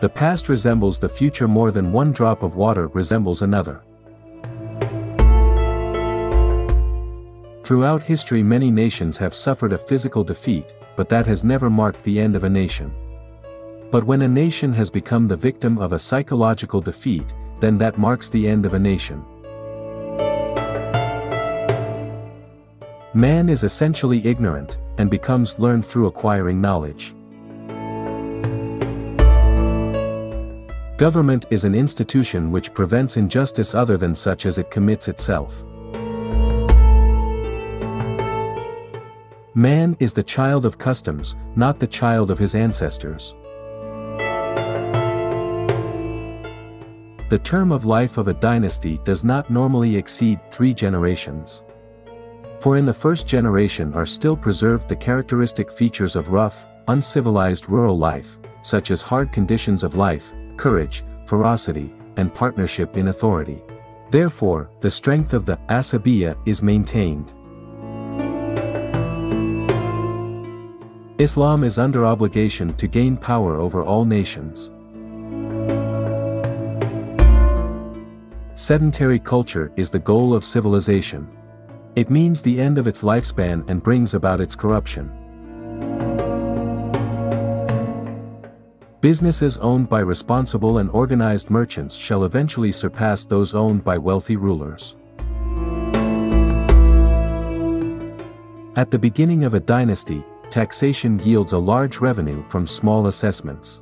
The past resembles the future more than one drop of water resembles another. Throughout history many nations have suffered a physical defeat, but that has never marked the end of a nation. But when a nation has become the victim of a psychological defeat, then that marks the end of a nation. Man is essentially ignorant, and becomes learned through acquiring knowledge. Government is an institution which prevents injustice other than such as it commits itself. Man is the child of customs, not the child of his ancestors. The term of life of a dynasty does not normally exceed three generations. For in the first generation are still preserved the characteristic features of rough, uncivilized rural life, such as hard conditions of life, courage, ferocity, and partnership in authority. Therefore, the strength of the asabiya is maintained. Islam is under obligation to gain power over all nations. Sedentary culture is the goal of civilization. It means the end of its lifespan and brings about its corruption. Businesses owned by responsible and organized merchants shall eventually surpass those owned by wealthy rulers. At the beginning of a dynasty, taxation yields a large revenue from small assessments.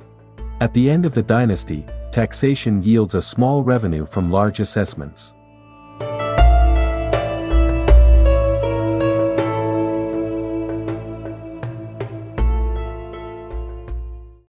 At the end of the dynasty, taxation yields a small revenue from large assessments.